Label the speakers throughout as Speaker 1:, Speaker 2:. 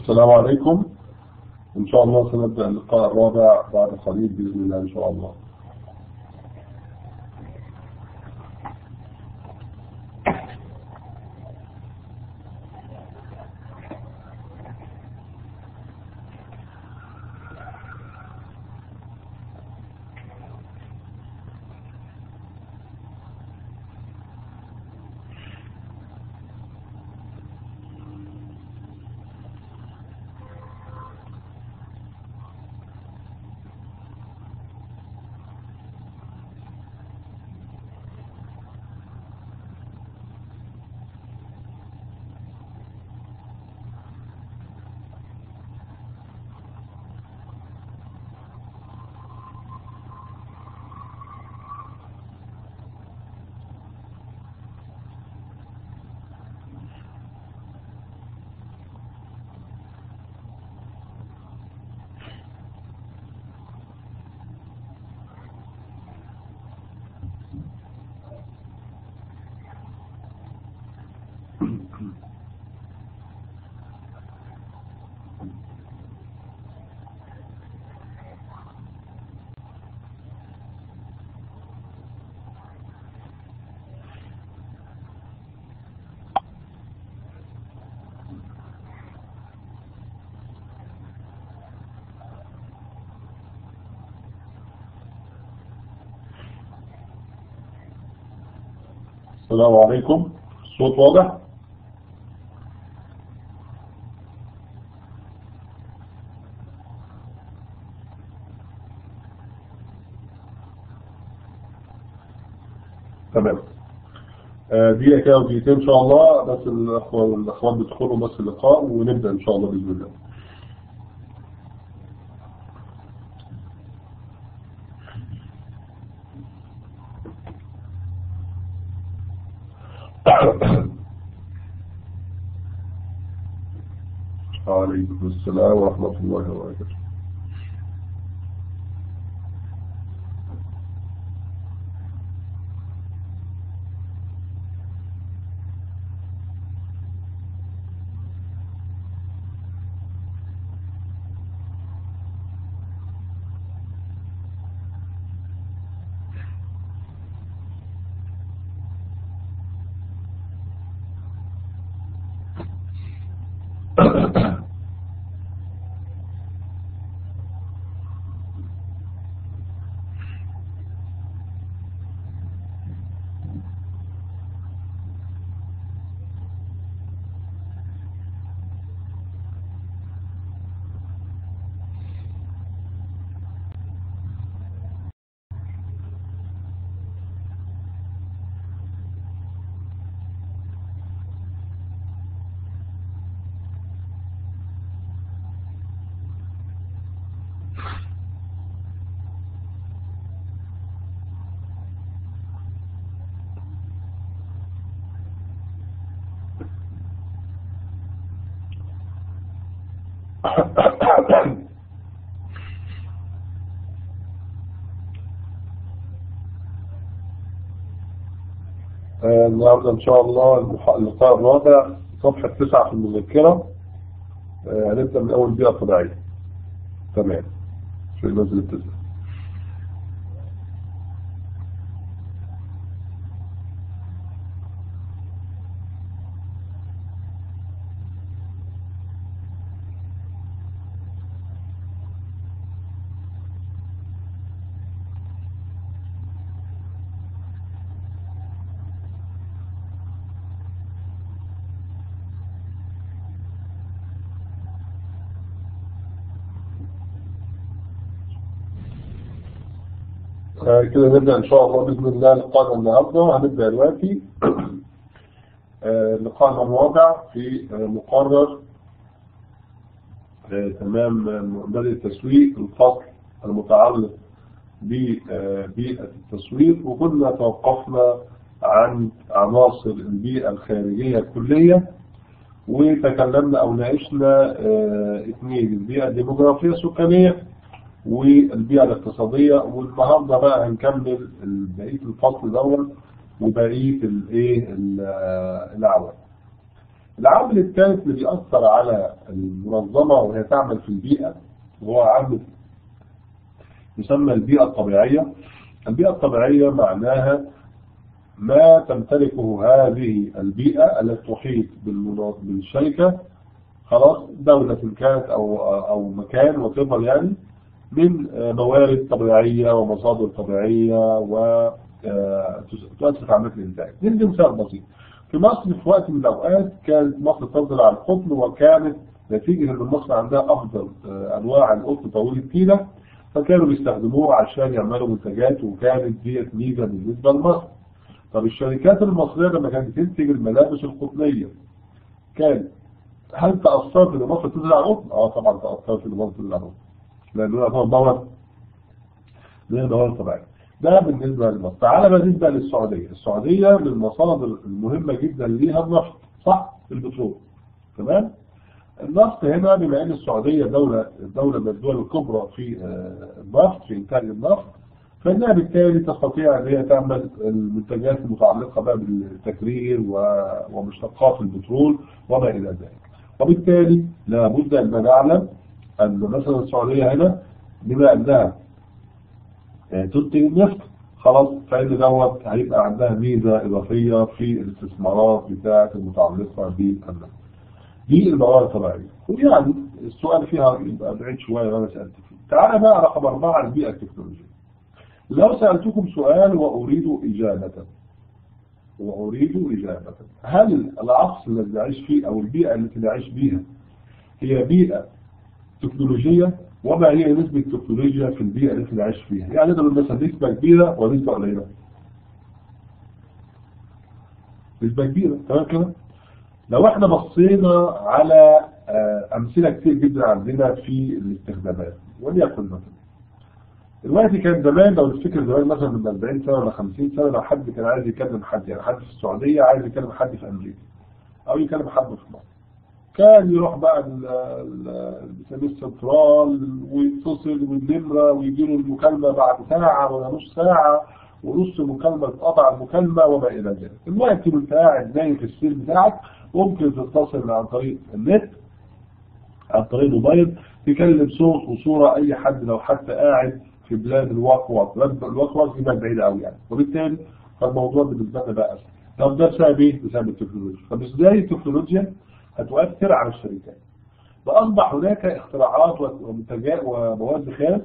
Speaker 1: السلام عليكم. إن شاء الله سنبدأ اللقاء الرابع بعد قليل بإذن الله إن شاء الله. السلام عليكم. الصوت واضح؟ تمام. آه، دقيقة كده ودقيقتين إن شاء الله. بس الأخوان الأخوان بيدخلوا بس اللقاء ونبدأ إن شاء الله بإذن الله. وعليكم السلام ورحمة الله وبركاته. آه، النهاردة إن شاء الله اللقاء الرابع صفحة تسعة في المذكرة. آه، هنبدأ من أول بيئة طبيعية. تمام. في نزل التسعة آه، كده نبدأ إن شاء الله بإذن الله لقاءنا النهاردة. هنبدأ دلوقتي آه، لقاءنا الرابع في آه، مقرر آه، تمام مبادئ التسويق الفصل المتعلق ببيئة التسويق. وكنا توقفنا عن عناصر البيئة الخارجية الكلية وتكلمنا أو ناقشنا اثنين البيئة الديموغرافية السكانية والبيئة الاقتصادية والنهارده بقى هنكمل بقية الفصل دوت وبقية الايه ال- الأعوام. العامل الثالث اللي بيأثر على المنظمة وهي تعمل في البيئة هو عامل يسمى البيئة الطبيعية البيئة الطبيعية معناها ما تمتلكه هذه البيئة التي تحيط بالشركة خلاص دولة كانت أو أو مكان وكبر يعني من موارد طبيعية ومصادر طبيعية و تؤثر في عملية الإنتاج. ندي مثال بسيط. في مصر في وقت من الأوقات كانت مصر تفضل على القطن وكانت نتيجة أن مصر عندها أفضل أنواع القطن طويل التيلة فكانوا بيستخدموه عشان يعملوا منتجات وكانت ديت ميزة بالنسبة لمصر. طب الشركات المصرية لما كانت تنتج الملابس القطنية كان هل تأثرت إن مصر تزرع قطن؟ آه طبعا تأثرت إن مصر تزرع قطن. لأنه يعتبر دور من دور طبيعي. ده بالنسبة لمصر. تعالى بالنسبة للسعودية. السعودية من المصادر المهمة جدا ليها النفط صح؟ البترول. تمام؟ النفط هنا بما إن السعودية دولة دولة من الدول الكبرى في النفط في إنتاج النفط فإنها بالتالي تستطيع أن هي تعمل المنتجات المتعلقة بقى بالتكرير ومشتقات البترول وما إلى ذلك وبالتالي لابد أن نعلم مثلا السعودية هنا بما أنها تنتج النفط خلاص فإن دوت هيبقى عندها ميزة إضافية في الاستثمارات بتاعة المتعلقة بالنفط دي الموارد الطبيعية. ويعني السؤال فيها يبقى بعيد شوية وأنا سألت فيه. تعالى بقى رقم أربعة البيئة التكنولوجية. لو سألتكم سؤال وأريد إجابة وأريد إجابة هل العصر الذي نعيش فيه أو البيئة التي نعيش بها هي بيئة تكنولوجية وما هي نسبة التكنولوجيا في البيئة التي نعيش فيها. يعني نقدر مثلا نسبة كبيرة ونسبة قليلة. نسبة كبيرة تمام كده؟ لو إحنا بصينا على أمثلة كتير جدا عندنا في الاستخدامات وليكن مثلا. دلوقتي كان زمان لو نفتكر زمان مثلا من 40 سنة ولا 50 سنة لو حد كان عايز يكلم حد يعني حد في السعودية عايز يكلم حد في أمريكا أو يكلم حد في مصر. كان يروح بقى بيسميه السنترال ويتصل بالنمرة ويجي له المكالمة بعد ساعة ولا نص ساعة ونص المكالمة تقطع المكالمة وما إلى ذلك. دلوقتي وأنت قاعد نايم في السير بتاعك ممكن تتصل عن طريق النت عن طريق الموبايل تكلم صوت وصورة أي حد لو حتى قاعد في بلاد الوقوق الوقوق دي بلاد بعيدة قوي يعني. وبالتالي فالموضوع بالنسبة لنا بقى أسهل. طب ده بسبب إيه؟ بسبب التكنولوجيا. طب إزاي التكنولوجيا؟ هتؤثر على الشركات. فأصبح هناك اختراعات ومنتجات ومواد خام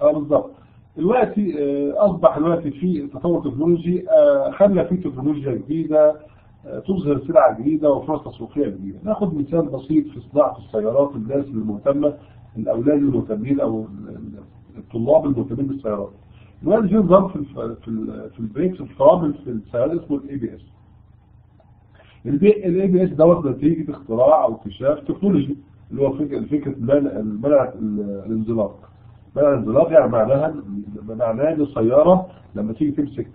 Speaker 1: آه بالظبط دلوقتي أصبح دلوقتي في تطور تكنولوجي. خلى في تكنولوجيا جديدة. تظهر سلعة جديدة وفرص تسويقية جديدة. ناخد مثال بسيط في صناعة السيارات الناس المهتمة الأولاد المهتمين أو الطلاب المهتمين بالسيارات. دلوقتي في في في ال brakes الفرامل في السيارات اسمه ال ABS ال ABS دوت نتيجة اختراع أو اكتشاف تكنولوجي اللي هو فكرة فكرة منع الانزلاق. منع الانزلاق يعني معناها معناه إن السيارة لما تيجي تمسك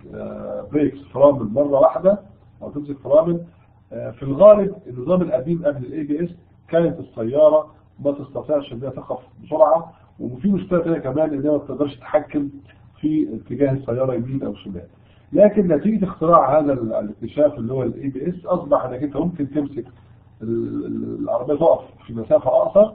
Speaker 1: brakes فرامل مرة واحدة أو تمسك فرامل في الغالب النظام القديم قبل ال ABS كانت السيارة ما تستطيعش إنها تقف بسرعة وفي مشكلة ثانية كمان إنها ما تقدرش تتحكم في اتجاه السيارة يمين أو شمال. لكن نتيجة اختراع هذا الاكتشاف اللي هو ال ABS أصبح إنك أنت ممكن تمسك العربية تقف في مسافة اقصر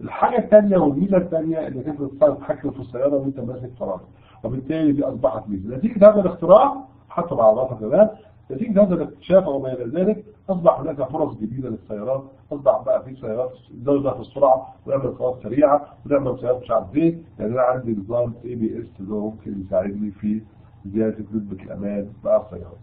Speaker 1: الحاجة الثانية والميزة الثانية إنك أنت تستطيع تتحكم في السيارة وأنت ماسك فرامل. وبالتالي دي أصبحت ميزة. نتيجة هذا الاختراع حتى بعضها كمان نتيجة هذا الاكتشاف وما إلى ذلك أصبح هناك فرص جديدة للسيارات. أصبح بقى في سيارات زودة في السرعة ونعمل سيارات سريعة ونعمل سيارات مش عارف إيه. يعني أنا عندي نظام ABS اللي هو ممكن يساعدني في زيادة نسبة الأمان مع السيارات.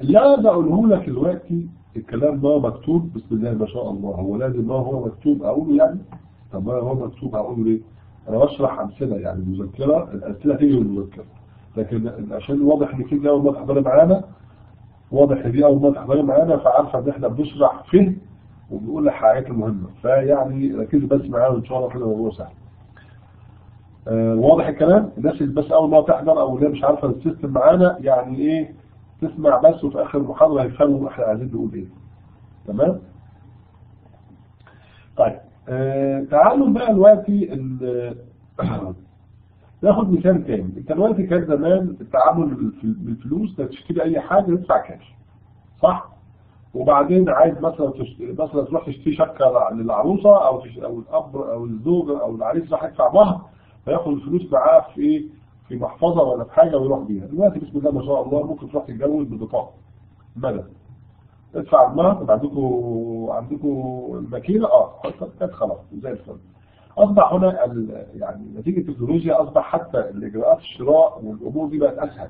Speaker 1: اللي أنا بقوله لك دلوقتي الكلام ده مكتوب بسم الله ما شاء الله هو لازم ما هو مكتوب أقوله يعني طب ما هو مكتوب أقوله ليه؟ أنا بشرح أمثلة يعني مذكرة الأمثلة تيجي من المذكرة لكن عشان واضح إن في أول ما تحضري معانا واضح إن دي أول ما تحضري معانا فعارفه إن إحنا بنشرح فهم وبنقول الحاجات المهمة فيعني ركزوا بس معانا ان شاء الله كده الموضوع سهل. آه واضح الكلام الناس اللي بس أول ما تحضر أو اللي مش عارفة السيستم معانا يعني إيه تسمع بس وفي آخر المحاضره هيفهموا إحنا عايزين نقول إيه. تمام؟ طيب آه تعالوا بقى دلوقتي ناخد مثال تاني أنت دلوقتي كان زمان التعامل بالفلوس تشتري أي حاجة تدفع كاش صح وبعدين عايز مثلا. مثلا تروح تشتري شبكة للعروسة أو تش... أو الأب أو الزوج أو العريس راح يدفع مهر فياخد الفلوس معاه في في محفظة ولا في حاجة ويروح بيها. دلوقتي بسم الله ما شاء الله ممكن تروح تتجوز ببطاقه مدى ادفع المهر طب عندكم عندكم الماكينة؟ آه. كانت خلاص زي الفل. أصبح هنا. يعني نتيجة التكنولوجيا أصبح حتى الإجراءات الشراء والأمور دي بقت أسهل.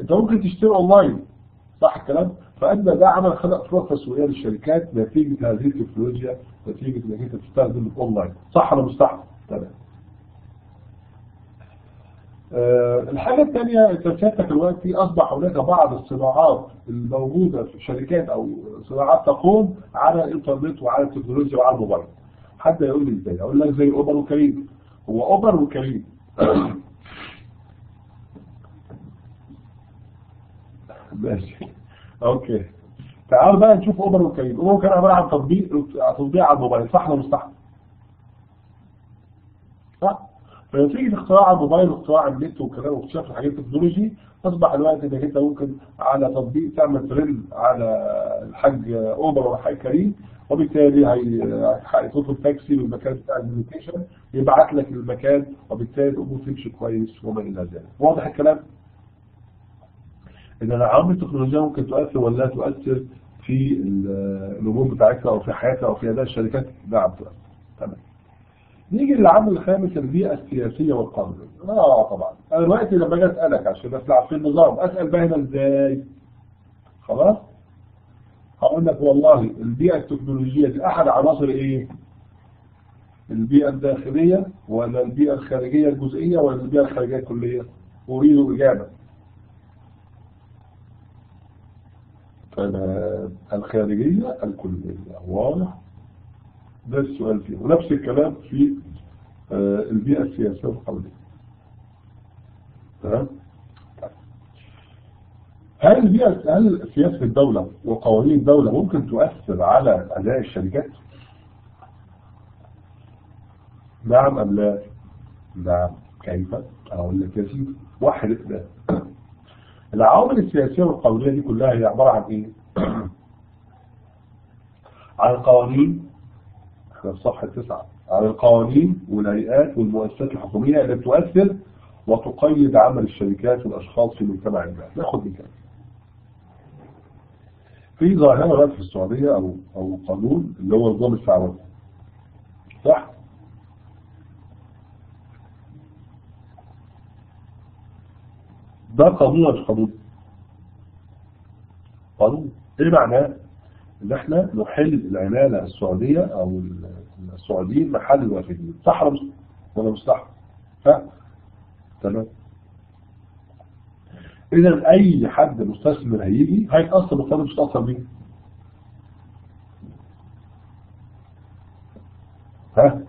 Speaker 1: أنت ممكن تشتري أونلاين. صح الكلام؟ فأدى ده عمل خلق فرص تسويقية للشركات نتيجة هذه التكنولوجيا نتيجة إنك أنت تستخدم الاونلاين صح ولا صح؟ تمام. الحاجة الثانية شايفك دلوقتي أصبح هناك بعض الصناعات الموجودة في الشركات أو صناعات تقوم على الإنترنت وعلى التكنولوجيا وعلى الموبايل. حد يقول لي إزاي؟ أقول لك زي أوبر وكريم. هو أوبر وكريم. ماشي. okay. تعال بقى نشوف أوبر وكريم. أوبر كان عبارة عن تطبيق تطبيق على الموبايل. صح ولا مش صح؟ صح. فنتيجه اختراع الموبايل واختراع النت وكلام واكتشاف الحاجات التكنولوجي أصبح الوقت إنك أنت ممكن على تطبيق تعمل ترند على الحاج أوبر ولا حاج كريم وبالتالي هيطلب تاكسي من المكان بتاع ال location يبعت لك المكان وبالتالي الأمور تمشي كويس وما إلى ذلك. واضح الكلام؟ ان العوامل التكنولوجية ممكن تؤثر ولا لا تؤثر في الأمور بتاعتها أو في حياتها أو في أداء الشركات؟ نعم تؤثر. تمام. نيجي للعامل الخامس البيئة السياسية والقانونية. آه طبعا. أنا دلوقتي لما أجي أسألك عشان بس في النظام أسأل بقى هنا إزاي؟ خلاص؟ هقول لك والله البيئة التكنولوجية دي أحد عناصر إيه؟ البيئة الداخلية ولا البيئة الخارجية الجزئية ولا البيئة الخارجية الكلية؟ أريد اجابة الخارجية الكلية. واضح. ده السؤال فيه ونفس الكلام في البيئة السياسية والقانونية تمام هل البيئة هل سياسة الدولة وقوانين الدولة ممكن تؤثر على أداء الشركات؟ نعم أم لا؟ نعم كيف؟ أقول لك يا سيدي واحد اثنين العوامل السياسية والقانونية دي كلها هي عبارة عن إيه عن القوانين في صفحة تسعة عن القوانين والهيئات والمؤسسات الحكومية اللي بتؤثر وتقيد عمل الشركات والأشخاص في مجتمع الناس ناخد مثال في ظاهرة دلوقتي في السعودية أو أو قانون اللي هو نظام السعوات صح؟ ده قانون ولا مش قانون؟ قانون. إيه معناه؟ إن إحنا نحل العمالة السعودية أو السعوديين محل الوافدين صح ولا مش صح تمام. اذا أي حد مستثمر هيجي هيتاثر بالقانون مش هيتاثر بيه ها؟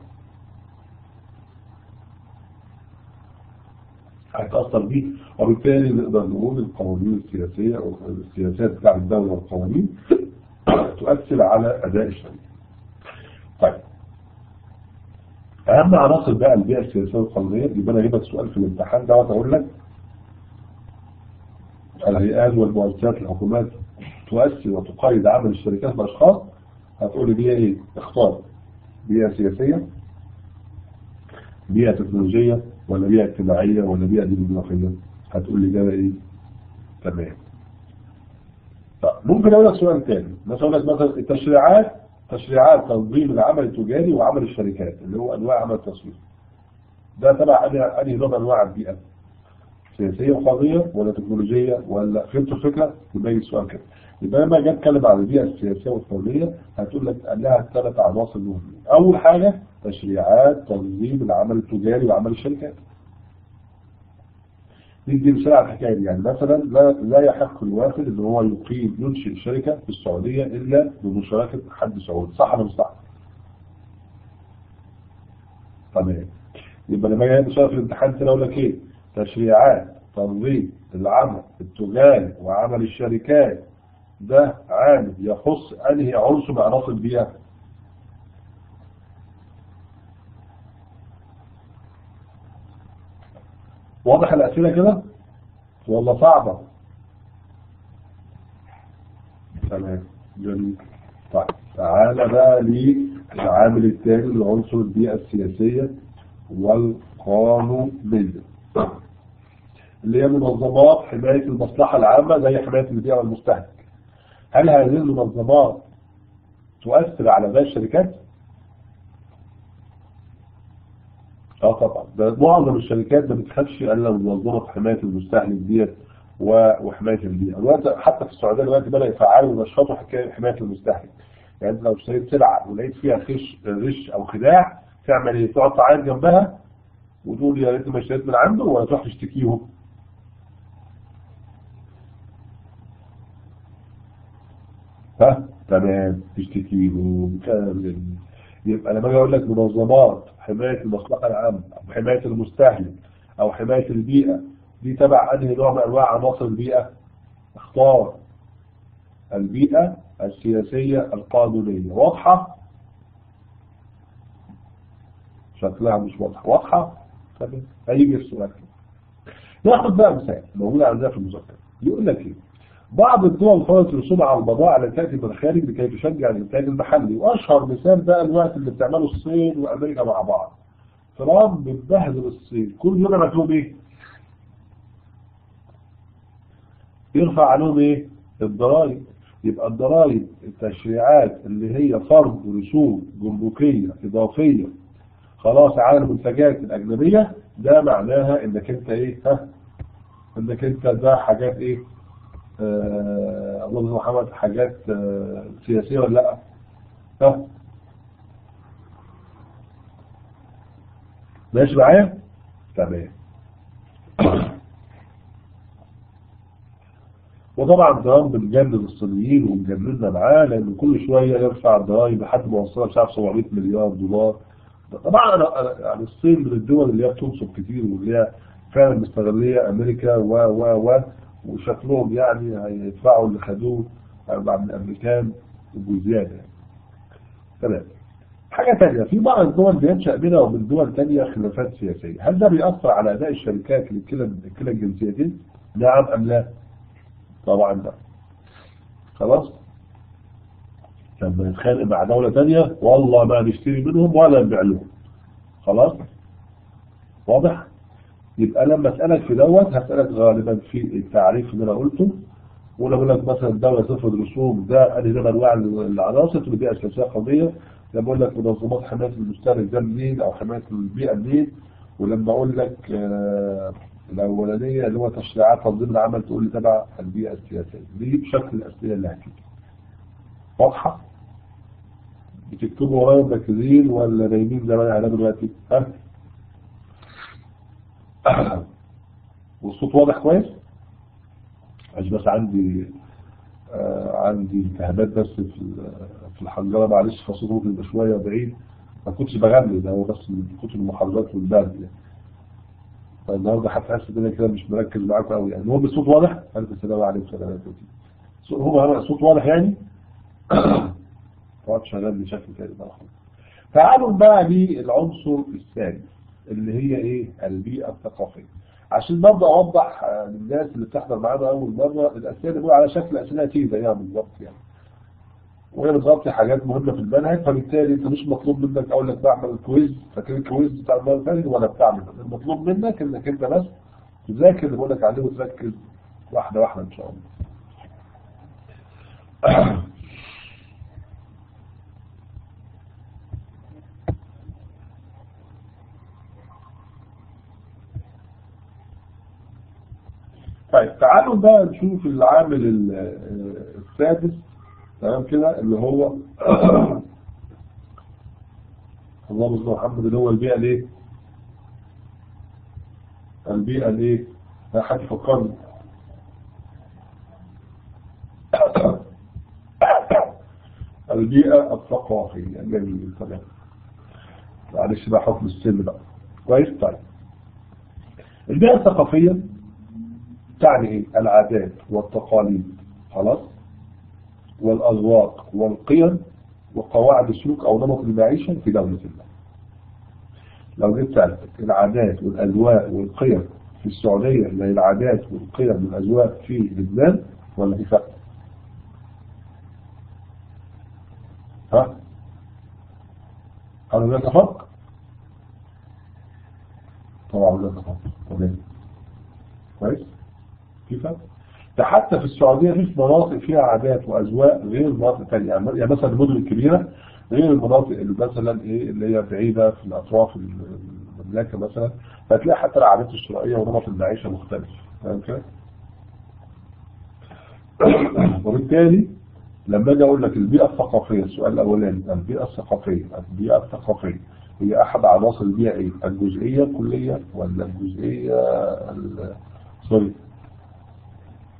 Speaker 1: هيتأثر بيه وبالتالي نقدر نقول القوانين السياسية أو السياسات بتاع الدولة والقوانين تؤثر على أداء الشركة. طيب. أهم عناصر بقى البيئة السياسية والقانونية يبقى أنا هجيبك سؤال في الامتحان ده وأقول لك الهيئات والمؤسسات الحكومات تؤثر وتقيد عمل الشركات بأشخاص؟ هتقول لي بيئة إيه؟ اختار. بيئة سياسية بيئة تكنولوجية ولا بيئة اجتماعية ولا بيئة ديموغرافية؟ هتقول لي ده إيه؟ تمام. ممكن أقول لك سؤال تاني. مثلا مثلا التشريعات تشريعات تنظيم العمل التجاري وعمل الشركات اللي هو أنواع عمل التصوير. ده تبع انهي نوع أنواع البيئة؟ سياسية وقانونية ولا تكنولوجية ولا فهمت الفكرة؟ يبقى السؤال كده. يبقى لما أجي أتكلم عن البيئة السياسية والقانونية هتقول لك لها ثلاث عناصر مهمة أول حاجة تشريعات تنظيم العمل التجاري وعمل الشركات. ندي مثال على الحكاية دي يعني مثلا لا لا يحق الواحد إن هو يقيم ينشئ شركة في السعودية إلا بمشاركة حد سعودي صح ولا مش صح؟ تمام يبقى لما أجي سؤال في الامتحان كده أقول لك إيه؟ تشريعات تنظيم العمل التجاري وعمل الشركات ده عامل يخص أنهي عنصر من عناصر البيئة؟ واضح الأسئلة كده؟ ولا صعبة؟ تمام جميل. طيب تعالى بقى للعامل الثاني لعنصر البيئة السياسية والقانونية اللي هي منظمات حماية المصلحة العامة زي حماية البيئة والمستهلك. هل هذه المنظمات تؤثر على باقي الشركات؟ آه طبعا. ده معظم الشركات ما بتخافش إلا من منظمه حماية المستهلك ديت وحماية البيئة. دلوقتي حتى في السعودية دلوقتي بدأ يفعلوا وينشطوا حكاية حماية المستهلك يعني أنت لو اشتريت سلعة ولقيت فيها خش غش أو خداع تعمل إيه؟ تقعد تعاين جنبها وتقول يا ريت ما اشتريت من عنده ولا تروح تشتكيهم. ها؟ تمام. تشتكيهم يبقى لما أجي أقول لك منظمات حماية المصلحة العامة أو حماية المستهلك أو حماية البيئة. دي تبع أنهي نوع من أنواع عناصر البيئة؟ اختار البيئة السياسية القانونية. واضحة؟ شكلها مش واضحة. واضحة؟ تمام هيجي السؤال. ناخد بقى مثال موجود عندنا في المذكرة. يقول لك إيه؟ بعض الدول فرضت رسوم على البضائع التي تاتي من الخارج لكي تشجع الانتاج المحلي وأشهر مثال بقى الوقت اللي بتعمله الصين وأمريكا مع بعض ترامب بتبهدل الصين كل يوم لهم إيه؟ يرفع عليهم إيه؟ الضرائب يبقى الضرائب التشريعات اللي هي فرض رسوم جمركية إضافية خلاص على المنتجات الأجنبية ده معناها إنك أنت إيه؟ ها؟ إنك أنت ده حاجات إيه؟ أبو محمد حاجات آه سياسية ولا لأ؟ ها؟ ماشي معايا؟ تمام. وطبعا ترامب مجنن الصينيين ومجننا معاه لأن كل شوية يرفع الضرايب لحد ما وصلها مش عارف 700 مليار دولار. طبعا أنا يعني الصين من الدول اللي هي بتنصب كتير واللي هي فعلا مستغلية أمريكا و و و. وشكلهم يعني هيدفعوا اللي خدوه بعد الأمريكان وزياده يعني. تمام حاجة ثانية في بعض الدول بينشأ بينها وبين دول ثانية خلافات سياسية هل ده بيأثر على أداء الشركات لكلا كلا الجنسيتين؟ نعم أم لا؟ طبعا لا خلاص لما نتخانق مع دولة ثانية والله ما نشتري منهم ولا نبيع لهم خلاص واضح؟ يبقى لما أسألك في دوت هسألك غالبا في التعريف اللي أنا قلته. ولا أقول لك مثلا الدولة تفرض رسوم ده أدي ده انواع العناصر اللي دي اساسيه قضية. لما أقول لك منظمات حماية المستهلك ده منين أو حماية البيئه منين ولما أقول لك آه الأولانية اللي هو تشريعات تنظيم العمل تقول لي تبع البيئة السياسية. دي بشكل الأسئلة اللي هتيجي واضحة؟ بتكتبوا ورايا مركزين ولا نايمين زي ما أنا دلوقتي؟ ها؟ والصوت واضح كويس؟ عشان بس عندي آه عندي التهابات بس في في الحنجره معلش فصوت ممكن يبقى شوية بعيد. ما كنتش بغني ده هو بس من كتر المحاضرات والبرد يعني. فالنهارده هتحس إن أنا كده مش مركز معاكم قوي يعني. المهم الصوت واضح؟ ألف سلام عليكم سلامات هو الصوت واضح يعني؟ طبعا شغال بشكل تاني بقى. تعالوا بقى للعنصر الثاني اللي هي إيه؟ البيئة الثقافية. عشان برضه أوضح للناس اللي بتحضر معانا أول مرة الأسئلة اللي على شكل أسئلة تيزه يعني بالظبط يعني. وهي بتغطي حاجات مهمة في المنهج فبالتالي أنت مش مطلوب منك أقول لك بعمل quiz فاكر ال quiz بتاع المرة اللي فاتت؟ ولا بتعمل. المطلوب منك إنك أنت بس تذاكر اللي بقول لك عليه وتركز واحدة واحدة إن شاء الله. طيب تعالوا بقى نشوف العامل السادس تمام كده اللي هو اللهم صل محمد اللي هو البيئة الايه؟ البيئة الايه؟ لا حد فكرني البيئة الثقافية جميل تمام معلش بقى حكم السن بقى كويس طيب البيئة الثقافية تعني العادات والتقاليد خلاص؟ والأذواق والقيم وقواعد السلوك أو نمط المعيشة في دولة الله. لو سالتك العادات والأذواق والقيم في السعودية زي العادات والقيم والأذواق في لبنان ولا في فرق ها؟ هذا لا تفق طبعا لا تفق تمام. كويس؟ كيف حتى في السعودية في مناطق فيها عادات وأذواق غير المناطق الثانية يعني مثلا المدن الكبيرة غير المناطق اللي مثلا إيه اللي هي بعيدة في الأطراف المملكة مثلا. فتلاقي حتى العادات الشرائية ونمط المعيشة مختلف. فاهم كده؟ وبالتالي لما أجي أقول لك البيئة الثقافية السؤال الأولاني البيئة الثقافية البيئة الثقافية هي أحد عناصر البيئة إيه الجزئية الكلية ولا الجزئية سوري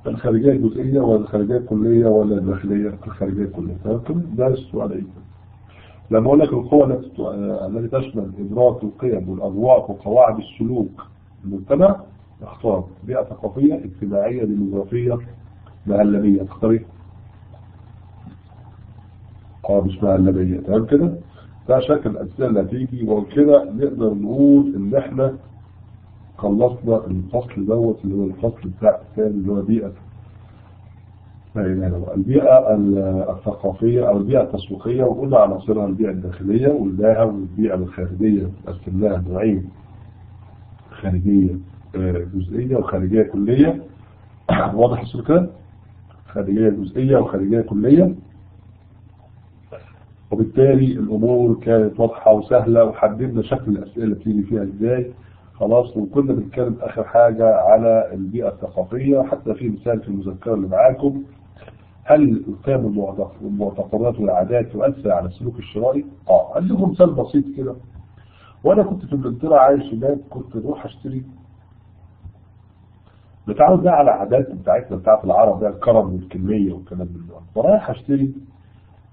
Speaker 1: الخارجية الجزئية ولا الخارجية الكلية ولا الداخلية؟ الخارجية الكلية. تمام. ده السؤال إيه لما أقول لك القوة التي تشمل إدراك القيم والأذواق وقواعد السلوك المجتمع اختار بيئة ثقافية اجتماعية ديموغرافية مهلبية تختار إيه؟ آه مش مهلبية تمام كده؟ ده شكل الأسئلة اللي هتيجي وكده نقدر نقول إن إحنا خلصنا الفصل دوت اللي هو الفصل بتاع الثاني اللي هو بيئة البيئة الثقافية أو البيئة التسويقية وقلنا عناصرها البيئة الداخلية والبيئة والبيئة الخارجية. قسمناها نوعين خارجية جزئية وخارجية كلية. واضح الصورة كده خارجية جزئية وخارجية كلية. وبالتالي الأمور كانت واضحة وسهلة وحددنا شكل الأسئلة بتيجي فيها إزاي. خلاص وكنا بنتكلم آخر حاجة على البيئة الثقافية حتى في مثال في المذكرة اللي معاكم. هل القيم والمعتقدات والعادات تؤثر على السلوك الشرائي؟ آه اديكم مثال بسيط كده. وأنا كنت في إنجلترا عايش هناك كنت أروح أشتري متعود بقى على العادات بتاعتنا بتاعت العرب بقى الكرم والكمية والكلام ده. فرايح أشتري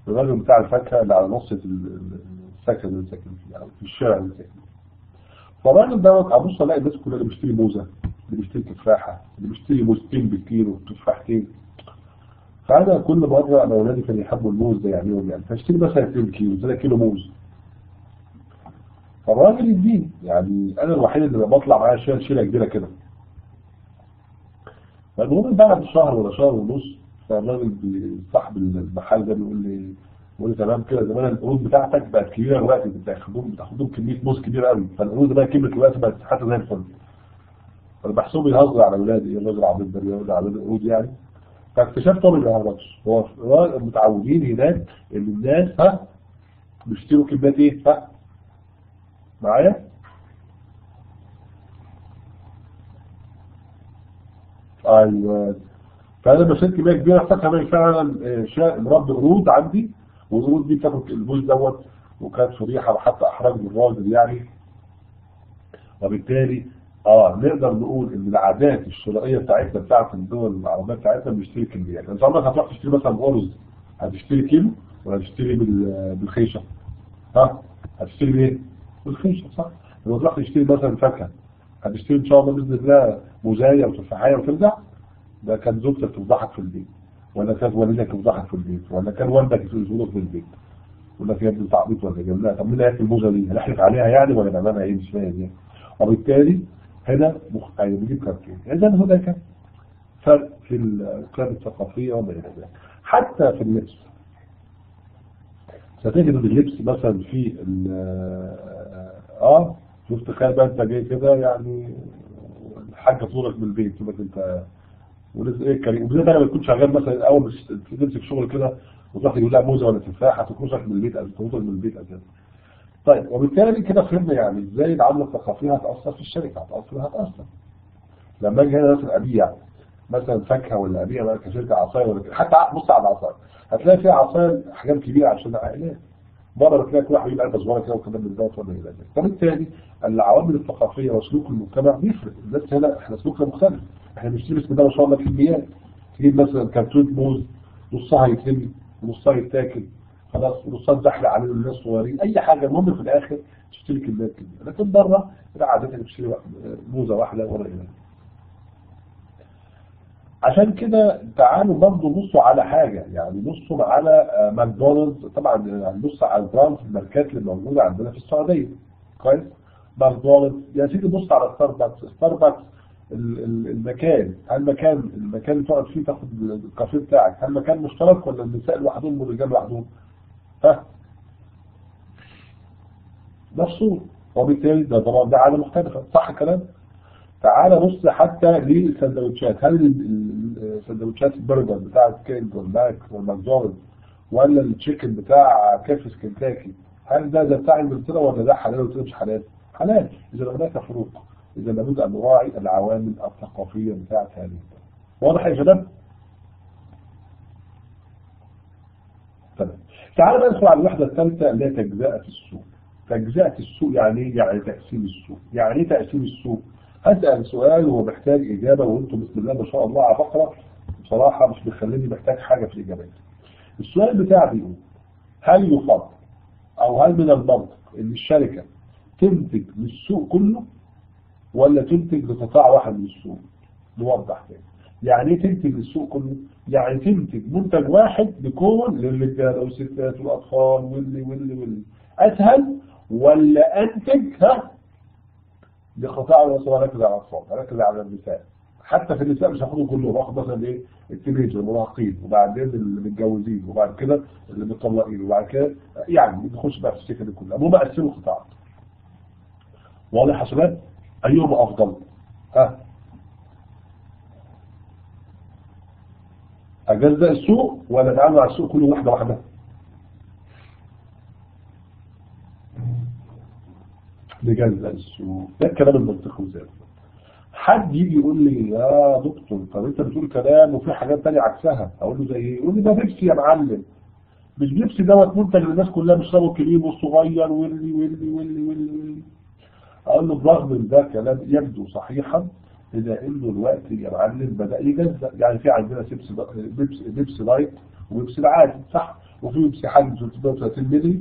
Speaker 1: الراجل بتاع الفاكهة اللي على نص السكن اللي ساكن فيه أو في الشارع اللي ساكن فالراجل دوت ابص الاقي الناس كلها اللي بيشتري موزة اللي بيشتري تفاحة اللي بيشتري موزتين بالكيلو تفاحتين. فأنا كل مرة أنا اولادي كانوا يحبوا الموز ده يعني يعني. فاشتري مثلا 2 كيلو 3 كيلو موز. فالراجل يديني. يعني أنا الوحيد اللي بطلع معايا شيله شيلة كبيرة كده. فالمهم بعد شهر ولا شهر ونص فالراجل صاحب المحل ده بيقول لي بيقول لي تمام كده زمان القروض بتاعتك بقت كبيرة دلوقتي بتاخدهم بتاخدهم كمية موز كبيرة قوي. فالقروض بقى كبرت دلوقتي بقت حتى زي الفل. بحسبه بيهزر على أولادي إيه الراجل العبيط ده بيهزر على القروض يعني. فاكتشفت طبعا ما بيهزرش هو متعودين هناك إن الناس ها بيشتروا كميات إيه؟ ها معايا؟ أيوه. فأنا بشتري كمية كبيرة فاكر فعلا مربي قرود عندي. والقرود دي بتاخد البوز دوت وكانت شريحه وحتى احرج من الراجل يعني. وبالتالي آه نقدر نقول إن العادات الشرائيه بتاعتنا بتاعت الدول العربية بتاعتنا بنشتري كميات. انت عمرك هتروح تشتري مثلا أرز هتشتري كيلو ولا هتشتري بالخيشة؟ ها؟ هتشتري بإيه؟ بالخيشة صح؟ لما تروح تشتري مثلا فاكهة هتشتري إن شاء الله بإذن الله موزاية وتفاحية وترجع ده كان زوجتك تفضحك في البيت. ولا كان والدك يفضحك في البيت ولا كان والدك يفضحك في البيت يقول لك يا ابني ولا جاب لا طب مين هياكل الموزه دي؟ هنحلف عليها يعني ولا نعملها إيه مش فاهم يعني. وبالتالي هنا مخ... يعني بيجيب كارتين اذا كان فرق في القيم الثقافية وما إلى ذلك. حتى في اللبس. ستجد اللبس مثلا في آه شوف تخيل بقى أنت جاي كده يعني الحاجة تزورك من البيت تقول لك أنت ولازم إيه كريم وبالذات أنا بكون شغال مثلا اول ما تمسك شغل كده وتروح تقول لها موزة ولا تفاحة تخرجك من البيت تخرج من البيت أساسا طيب وبالتالي كده فهمنا يعني إزاي العمله الثقافية هتأثر في الشركة؟ هتأثر هتأثر. لما أجي هنا مثلا أبيع مثلا فاكهة ولا أبيع بقى كشركة عصايه ولا حتى بص على العصايه هتلاقي فيها عصايه احجام كبيرة عشان العائلات بره بتلاقي كل واحد يبقى صغيره كده من دوت ولا إلى ذلك فبالتالي العوامل الثقافية وسلوك المجتمع بيفرق. الناس هنا إحنا سلوكنا مختلف. إحنا بنشتري بسم الله ما شاء الله كميات تجيب مثلا كرتون موز نصها يترمي ونصها يتاكل. خلاص ونصها تزحلق عليه الناس الصغيرين أي حاجة المهم في الآخر تشتري كميات كبيره لكن بره لا عاده بتشتري موزة واحدة ولا إلى ذلك عشان كده تعالوا برضه نبصوا على حاجة. يعني نبصوا على ماكدونالدز. طبعا نبص على ال brand الماركات اللي موجودة عندنا في السعودية. كويس؟ ماكدونالدز. يا سيدي بص على ستاربكس. ستاربكس المكان. هل مكان المكان اللي تقعد فيه تاخد الكافيه بتاعك؟ هل مكان مشترك ولا النساء لوحدهم والرجال لوحدهم؟ ها؟ مفصول وبالتالي ده طبعا ده عادة مختلفة صح الكلام؟ تعال بص حتى للسندوتشات هل السندوتشات البرجر بتاع كينج والماك والماكدونالدز ولا التشيكن بتاع كيفس كنتاكي هل ده ده بتاع إنجلترا ولا ده حلال ولا مش حلال؟ حلال إذا هناك فروق إذا لابد أن نراعي العوامل الثقافية بتاعت هذه واضح يا شباب؟ تمام تعال بقى ندخل على الوحده الثالثة اللي هي تجزئة السوق تجزئة السوق يعني إيه؟ يعني تقسيم السوق يعني إيه تقسيم السوق؟ هسأل سؤال وهو محتاج إجابة وأنتم بسم الله ما شاء الله على فقرة. بصراحة مش بيخليني محتاج حاجة في الإجابات. السؤال بتاعي بيقول هل يفضل أو هل من المنطق إن الشركة تنتج للسوق كله ولا تنتج لقطاع واحد من السوق؟ نوضح تاني يعني إيه تنتج للسوق كله؟ يعني تنتج منتج واحد لكل للرجال والستات والأطفال واللي واللي واللي. أسهل ولا انتج ها لقطاع الوصول ركز على الاطفال ركز على النساء. حتى في النساء مش هاخده كله باخد مثلا إيه؟ التينيجر المراهقين وبعدين اللي متجوزين وبعد كده اللي متطلقين وبعد كده يعني نخش بقى في السكه دي كلها. المهم اقسمه قطاعات واضح يا شباب؟ أيهما أفضل؟ ها؟ اجزء السوق ولا اتعامل على السوق كله واحدة واحدة؟ نجزء السوق ده الكلام المنطقي وزي حد يجي يقول لي يا دكتور طب أنت بتقول كلام وفي حاجات تانية عكسها. أقول له زي إيه؟ يقول لي ده بيبسي يا معلم. مش بيبسي دوت منتج للناس كلها بيشربوا الكبير والصغير واللي واللي واللي واللي أقول له برغم من ده كلام يبدو صحيحا إذا إنه الوقت يا معلم بدأ يجزأ. يعني في عندنا بيبسي, بيبسي light وبيبسي العادي صح؟ وفي بيبسي حجم 330 مللي.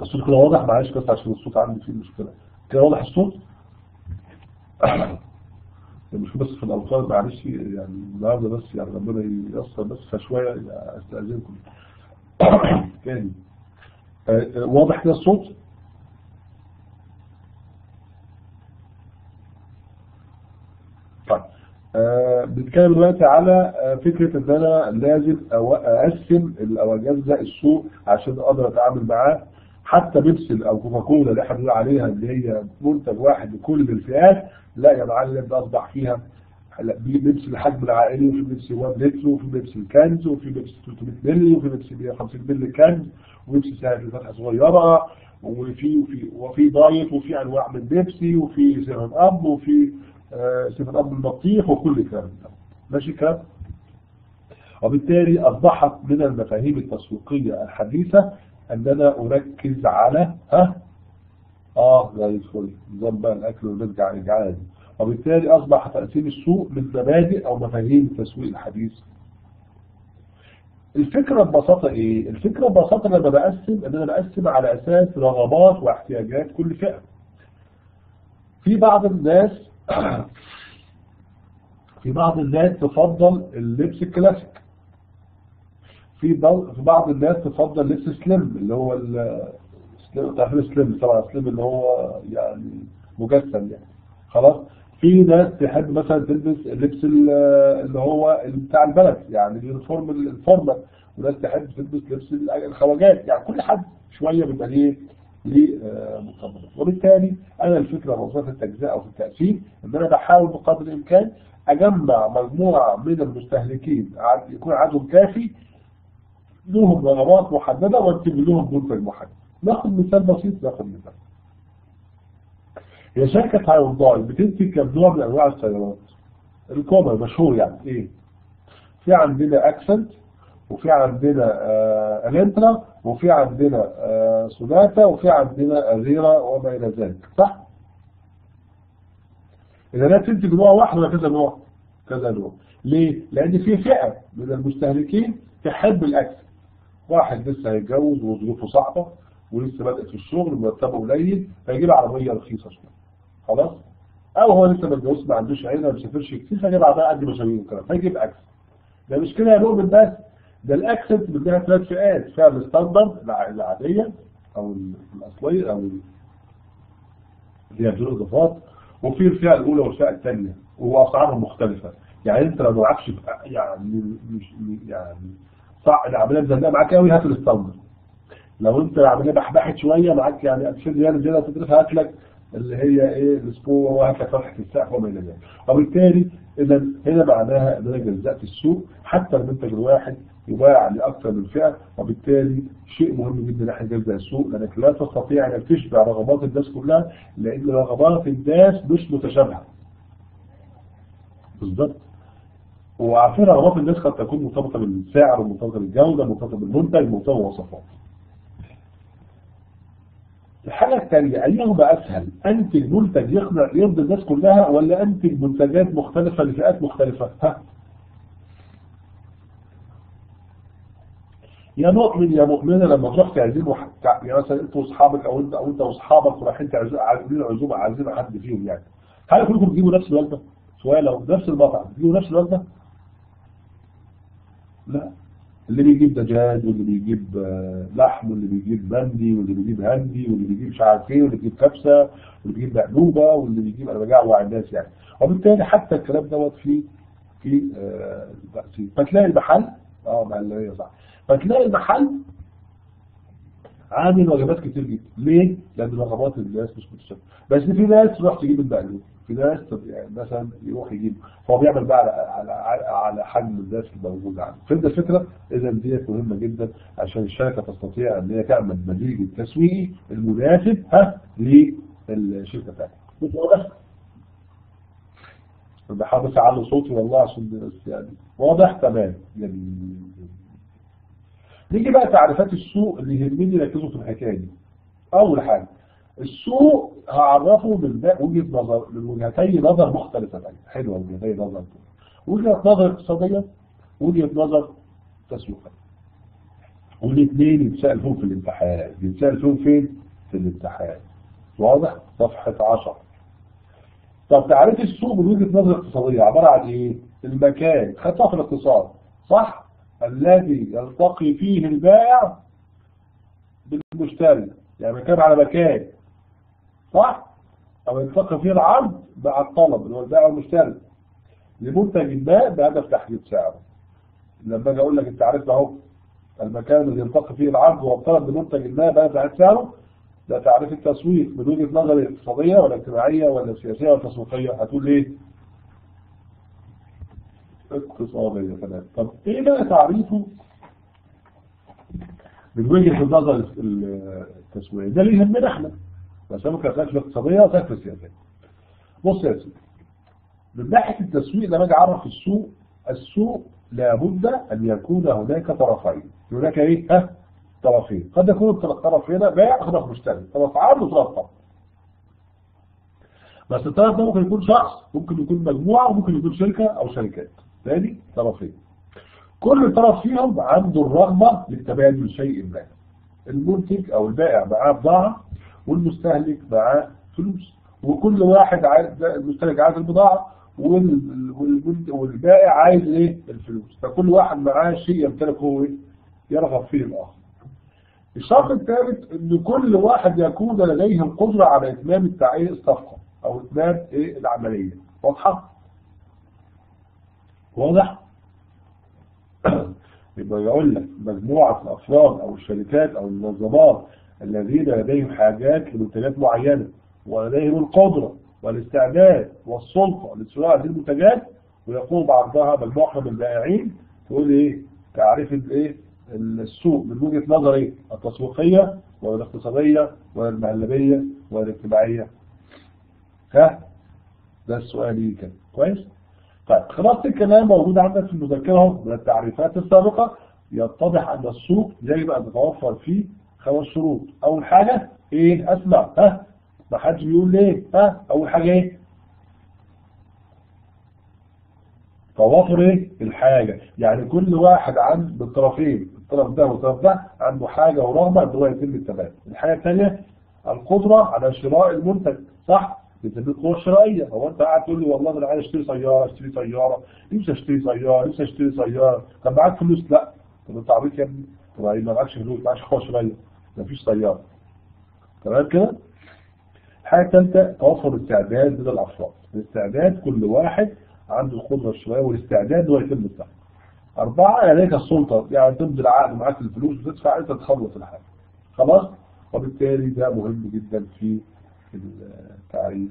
Speaker 1: الصوت كده واضح معلش بس عشان الصوت عندي فيه مشكلة. كده واضح الصوت؟ مش بس في الألقاب معلش يعني النهارده بس يعني ربنا ييسر بس فشوية استأذنكم. تاني. واضح كده الصوت؟ طيب. أه بنتكلم دلوقتي على فكرة إن أنا لازم أقسم أو اجزأ السوق عشان أقدر أتعامل معاه. حتى بيبسي أو كوكاكولا اللي إحنا بنقول عليها اللي هي منتج واحد لكل الفئات لا يا معلم ده اصبح فيها. بيبسي الحجم العائلي وفي بيبسي 1 لتر وفي بيبسي ال cans وفي بيبسي 300 مللي وفي بيبسي 150 مللي cans وبيبسي سهل لفتحه صغيرة وفي وفي وفي diet وفي أنواع من بيبسي وفي 7 Up وفي 7 Up البطيخ وكل الكلام ده. ماشي الكلام وبالتالي أصبحت من المفاهيم التسويقية الحديثة أن أنا أركز على ها؟ آه زي الفل. نظام بقى الأكل ونرجع الجعان وبالتالي أصبح تقسيم السوق من مبادئ أو مفاهيم التسويق الحديث. الفكرة ببساطة إيه؟ الفكرة ببساطة لما بقسم إن أنا بقسم على أساس رغبات واحتياجات كل فئة. في بعض الناس في بعض الناس تفضل اللبس الكلاسيك. في في بعض الناس تفضل لبس slim اللي هو تعرفين slim طبعا slim اللي هو يعني مجسم يعني. خلاص؟ في ناس تحب مثلا تلبس اللبس اللي هو بتاع البلد يعني ال uniform ال formal وناس تحب تلبس لبس الخواجات يعني كل حد شوية بيبقى ليه ليه مقابلات. وبالتالي أنا الفكرة موضوع التجزئة أو في التقسيم إن أنا بحاول بقدر الإمكان أجمع مجموعة من المستهلكين يكون عددهم كافي لهم رغبات محددة وانتج لهم منتج محدد ناخد مثال بسيط ناخد مثال. هي شركة هايونداي بتنتج كم نوع من انواع السيارات. الكومر مشهور يعني إيه؟ في عندنا أكسنت وفي عندنا آه الانترا وفي عندنا آه سوناتا وفي عندنا أزيرا وما إلى ذلك. صح؟ إذا لا تنتج نوع واحد ولا كذا نوع كذا نوع. ليه؟ لأن في فئة من المستهلكين تحب الأكسنت. واحد لسه هيتجوز وظروفه صعبة ولسه بدأ في الشغل مرتبه قليل فيجيب عربية رخيصة شوية. خلاص؟ أو هو لسه ما اتجوزش ما عندوش عيلة ما بيسافرش كتير فيجيب عربية قد مشاوير وكلام فيجيب اكسنت ده مش كده يا مؤمن بس؟ ده الأكسنت بدها ثلاث فئات فئة ال standard العادية أو الأصلية أو اللي هي بدون اضافات وفي الفئة الأولى والفئة الثانية وأسعارهم مختلفة. يعني أنت لو معكش يعني مش يعني صح العملية مزنقه معاك قوي هات ال standard لو أنت العملية بحبحت شوية معاك يعني 2000 ريال زيادة تدرسها هات لك اللي هي إيه الأسبوع وهات لك فتحة السقف وما إلى ذلك. وبالتالي إذا هنا معناها إن أنا جزأت السوق حتى المنتج الواحد يباع لأكثر من فئة وبالتالي شيء مهم جدا إن إحنا نجزأ السوق لأنك لا تستطيع إنك تشبع رغبات الناس كلها لأن رغبات الناس مش متشابهة. بالظبط وعارفين رغبات الناس قد تكون مرتبطة بالسعر مرتبطة بالجودة مرتبطة بالمنتج مرتبطة بالوصفات. الحاجة الثانية أيهما أسهل؟ أنتج منتج يقنع يرضي الناس كلها ولا أنتج منتجات مختلفة لفئات مختلفة؟ ها. يا مؤمن يا مؤمنة لما تروح تعزموا يعني مثلا انت وأصحابك أو انت أو أنت وأصحابك رايحين عازمين عزومه عازمين حد فيهم يعني. هل كلكم تجيبوا نفس الوجبة؟ سؤال لو نفس المطعم تجيبوا نفس الوجبة؟ لا. اللي بيجيب دجاج واللي بيجيب لحم واللي بيجيب مندي واللي بيجيب هندي واللي بيجيب مش عارف إيه واللي بيجيب كبسة واللي بيجيب مقلوبه واللي بيجيب أنا بجعوع الناس يعني. وبالتالي حتى الكلام دوت في في آه فتلاقي المحل آه محليه صح. فتلاقي المحل عامل وجبات كتير جدا. ليه؟ لأن رغبات الناس مش متشابهه بس في ناس تروح تجيب المقلوب ناس يعني مثلا يروح يجيب هو بيعمل بقى على على على حجم الناس الموجود عنده. فهمت الفكرة؟ اذا ديت مهمة جدا عشان الشركة تستطيع إن هي تعمل مزيج التسويقي المناسب ها للشركة بتاعتها. مش واضح؟ بحاول اعلي صوتي والله عشان يعني. واضح؟ تمام. جميل. نيجي بقى تعريفات السوق اللي يهمني ركزوا في الحكاية دي. أول حاجة السوق هعرفه من وجهة نظر من وجهتي نظر مختلفتين حلوة وجهتي نظر وجهة نظر اقتصادية وجهة نظر تسويقية. والاثنين يتسأل فيهم في الامتحان يتسأل فيهم فين؟ في الامتحان. واضح؟ صفحة 10 طب تعريف السوق من وجهة نظر اقتصادية عبارة عن إيه؟ المكان خدتها في الاقتصاد. صح؟ الذي يلتقي فيه البائع بالمشتري. يعني مكان على مكان. صح؟ أو يلتقي فيه العرض مع الطلب اللي هو البائع والمشتري. لمنتج ما بهدف تحديد سعره. لما أجي أقول لك التعريف ده أهو المكان الذي يلتقي فيه العرض والطلب لمنتج ما بهدف تحديد سعره ده تعريف التسويق من وجهة نظر الاقتصاديه ولا اجتماعية ولا سياسية ولا تسويقية. هتقول إيه؟ اقتصادية تمام طب إيه بقى تعريفه؟ من وجهة النظر التسويقية ده اللي يهمنا إحنا. بس في الاقتصادية وأسألك في السياسية. بص يا سيدي من ناحية التسويق لما أجي اعرف السوق السوق لابد أن يكون هناك طرفين. هناك إيه؟ ها؟ طرفين. قد يكون الطرف هنا بائع وطرف مشتري. طرف عرض وطرف طلب بس الطرف ده ممكن يكون شخص ممكن يكون مجموعة وممكن يكون شركة أو شركات. ثاني طرفين. كل طرف فيهم عنده الرغبة للتبادل شيء ما. المنتج أو البائع معاه بضاعة والمستهلك معاه فلوس. وكل واحد عايز المستهلك عايز البضاعة والبائع عايز إيه؟ الفلوس. فكل واحد معاه شيء يمتلكه إيه؟ يرغب فيه الآخر. الشرط الثالث إن كل واحد يكون لديه القدرة على إتمام التعيين الصفقة أو إتمام إيه؟ العملية. واضحة؟ واضح؟ يبقى يقول لك مجموعة الأفراد أو الشركات أو المنظمات الذين لديهم حاجات لمنتجات معينة ولديهم القدرة والاستعداد والسلطة هذه المنتجات ويقوم بعرضها من البائعين. تقول إيه؟ تعريف الايه السوق من وجهة نظر إيه التسويقية ولا الاقتصادية ولا ولا الاجتماعية ها؟ ده السؤال إيه كده كويس؟ طيب خلاص الكلام موجود عندك في المذكرة من التعريفات السابقة. يتضح أن السوق يجب أن تتوفر فيه خمس شروط أول حاجة إيه؟ أسمع ها؟ ما حدش بيقول ليه ها؟ أول حاجة إيه؟ توافر إيه؟ الحاجة. يعني كل واحد عند الطرفين الطرف ده والطرف ده عنده حاجة ورغبة أن هو يتم التبادل. الحاجة الثانية القدرة على شراء المنتج صح؟ بتسميه القوة الشرائية. هو أنت قاعد تقول لي والله أنا عايز أشتري سيارة أشتري سيارة نفسي أشتري سيارة نفسي أشتري سيارة. طب معاك فلوس؟ لا. طب أنت عبيط يا ابني. طب ما معكش فلوس معكش قوة شرائية مفيش سيارة تمام كده؟ الحاجة الثالثة توفر الاستعداد من الافراد الاستعداد كل واحد عنده القدرة الشرائية والاستعداد هو يتم السحب أربعة لديك السلطة. يعني تمضي العقد معاك الفلوس وتدفع أنت تخلص الحاجة. خلاص؟ وبالتالي ده مهم جدا في تعريف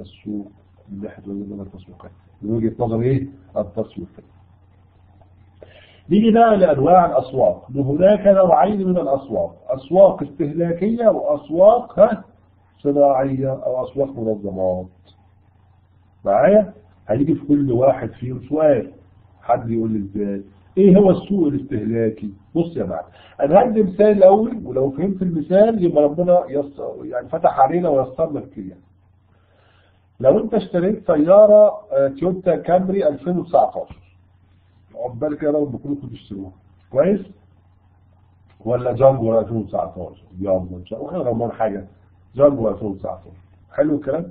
Speaker 1: السوق من ناحية وجهة التسويقات. من وجهة نظر إيه؟ التسويقات بقى لأنواع الأسواق. هناك نوعين من الأسواق. أسواق استهلاكية وأسواق صناعية أو أسواق منظمات. معايا؟ هيجي في كل واحد فيهم سؤال. حد يقول لي إزاي؟ إيه هو السوق الاستهلاكي؟ بص يا معلم أنا هدي مثال الأول ولو فهمت المثال يبقى ربنا. يعني فتح علينا ويسر لك لو أنت اشتريت سيارة تويوتا كامري 2019 عقبال كده رب كلكم تشتروها كويس؟ ولا جانجو 2019 يلا إن شاء الله. غلطان حاجة. جانجو 2019 حلو الكلام؟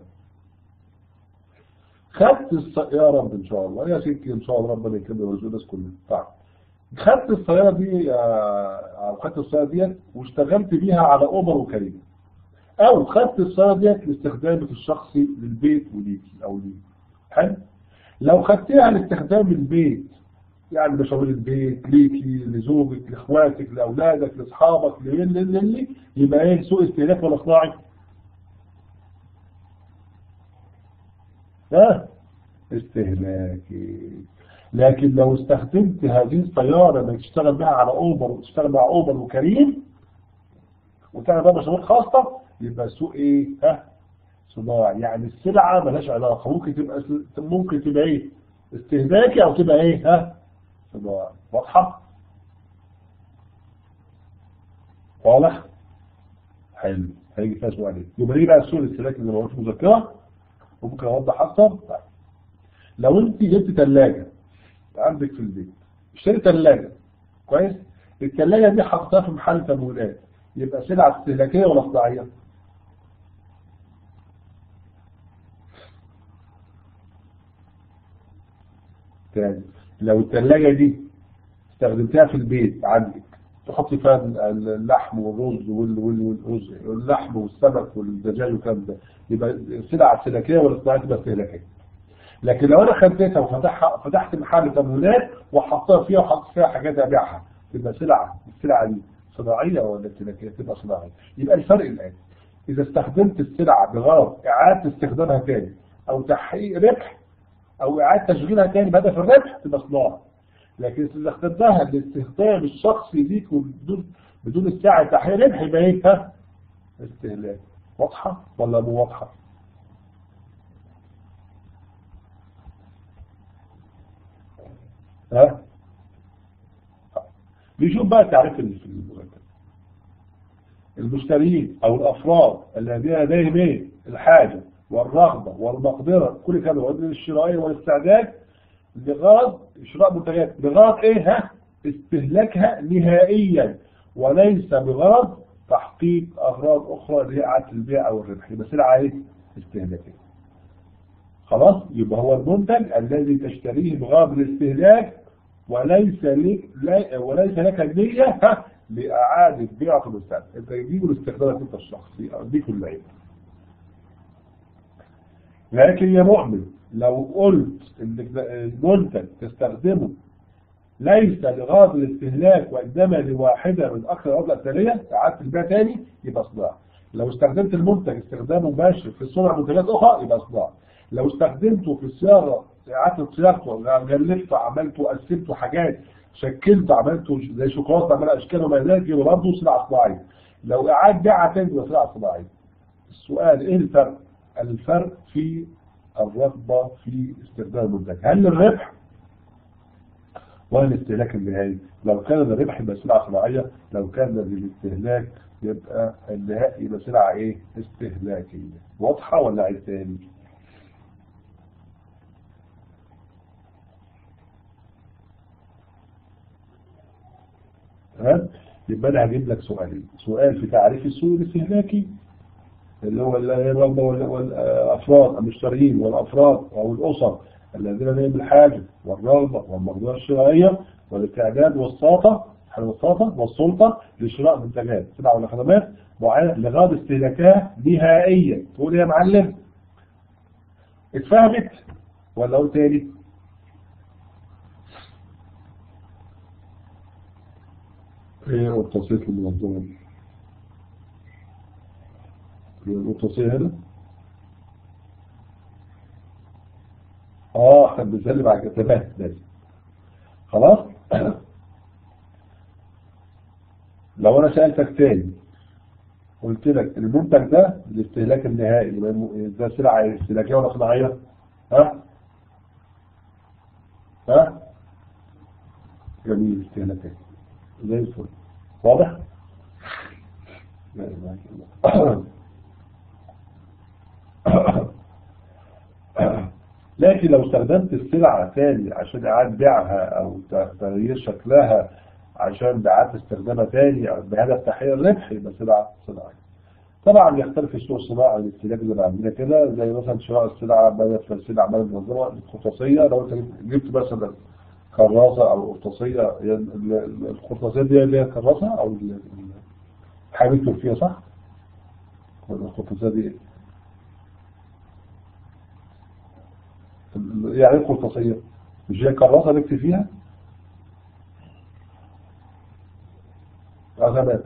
Speaker 1: خدت السياره إن شاء الله. يا ستي إن شاء الله ربنا يكرمنا ويرزق الناس كلها. طيب. خدت السياره دي أو خدت السياره ديت واشتغلت بيها على أوبر وكريم أو خدت السياره ديت لاستخدامك الشخصي للبيت وليكي أو ليك حلو؟ لو خدتها لاستخدام البيت يعني مشاوير البيت ليكي لزوجك لإخواتك لأولادك لأصحابك للي للي يبقى إيه سوق استهلاك ولا صناعي؟ ها استهلاكي لكن لو استخدمت هذه السياره إنك تشتغل بها على أوبر وتشتغل مع أوبر وكريم وتعمل بقى مشاوير خاصة يبقى سوق إيه؟ ها صناعي يعني السلعة مالهاش علاقة ممكن تبقى ممكن تبقى إيه؟ استهلاكي أو تبقى إيه؟ ها واضحة. واضح؟ حلو. هيجي فيها سؤالين يبقى دي بقى السؤال الاستهلاكي اللي موجود في المذكرة وممكن أوضح أكتر. طيب. لو أنت جبت ثلاجة عندك في البيت اشتري ثلاجة كويس؟ الثلاجة دي حطها في محل تمويلات. يبقى سلعة استهلاكية ولا صناعية؟ تاني. لو الثلاجة دي استخدمتها في البيت عندك تحط فيها اللحم والرز والرز واللحم والسمك والدجاج والكلام ده يبقى سلعة استهلاكية ولا صناعية تبقى استهلاكية لكن لو أنا خدتها وفتحها فتحت محل تمويلات وحطها فيها وحطيت فيها حاجات أبيعها تبقى سلعة السلعة دي صناعية ولا استهلاكية تبقى صناعية. يبقى الفرق الآن إذا استخدمت السلعة بغرض إعادة استخدامها تاني أو تحقيق ربح أو إعادة تشغيلها تاني بهدف الربح تبقى صناعة لكن إذا استخدمتها للاستخدام الشخصي ليك وبدون بدون الساعة تحقيق ربح يبقى إيه؟ استهلاك. واضحة ولا مو واضحة؟ ها؟ نشوف بقى تعريف المرتب. المشترين أو الأفراد الذين لديهم إيه؟ الحاجة. والرغبة والمقدرة. كل كلام وقدر الشرائية والاستعداد لغرض شراء منتجات. بغرض إيه؟ ها؟ استهلاكها نهائيا. وليس بغرض تحقيق أغراض أخرى اللي إعادة البيع أو الربح. يبقى سلعة إيه؟ استهلاكية. خلاص؟ يبقى هو المنتج الذي تشتريه بغرض الاستهلاك وليس لك وليس لك النية لإعادة بيعه في أنت تجيبه لاستخدامك أنت الشخصي. دي كل لكن يا مؤمن لو قلت المنتج تستخدمه ليس لغرض الاستهلاك وإنما لواحدة من أكثر العضله التاليه اعاده البيع تاني يبقى صناعه لو استخدمت المنتج استخدامه مباشر في صنع منتجات أخرى يبقى صناعه لو استخدمته في السياره إعادة صياغته غلفته عملته قسمته حاجات شكلته عملته زي شوكولاتة عمل أشكال وما ذلك يبقى برضه صناعه صناعيه لو اعاد بيعها تاني يبقى صناعه صناعيه السؤال إيه الفرق؟ الفرق في الرغبة في استخدام المنتج هل الربح ولا الاستهلاك النهائي؟ لو كان الربح يبقى سلعة صناعية لو كان للاستهلاك يبقى النهائي يبقى سلعة إيه؟ استهلاكية. واضحة ولا عايز تاني؟ يبقى أنا هجيب لك سؤالين. سؤال في تعريف السوق الاستهلاكي اللي هو الرغبة والأفراد المشترين والأفراد أو الأسر الذين لديهم الحاجة والرغبة والمقدرة الشرائية والاستعداد والساطة الساطة والسلطة لشراء منتجات سلع ولا خدمات معينة لغرض استهلاكها نهائيا. تقول إيه يا معلم؟ اتفهمت ولا قلت تاني إيه قرطاسية المنظمة هنا. آه إحنا بنسلم على تمام ماشي. خلاص؟ لو أنا سألتك تاني قلت لك المنتج ده الاستهلاك النهائي ده سلعة استهلاكية ولا صناعية؟ ها؟ ها؟ جميل استهلاكية. زي الفل. واضح لا إله إلا الله. لكن لو استخدمت السلعة تاني عشان إعادة بيعها أو تغيير شكلها عشان إعادة استخدامها تاني بهدف تحقيق الربح يبقى سلعة صناعية. طبعا يختلف السوق الصناعي الاستهلاك زي ما عندنا كده زي مثلا شراء السلعة بدل السلعة بدل منظمة الخصوصية لو أنت جبت مثلا كراسة أو قرطاسية القرطاسية دي اللي هي كراسة أو حابب فيها صح؟ القرطاسية دي يعني قرطاسية مش هي كراسة نكتب فيها تمام